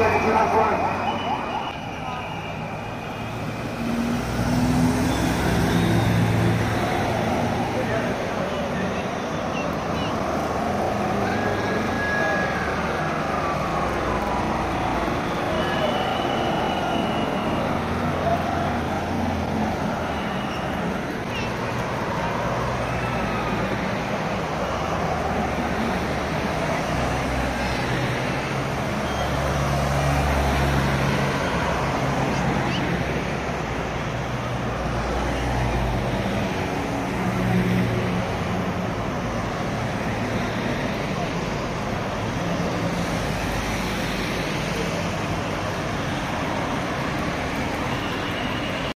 seconds in that run.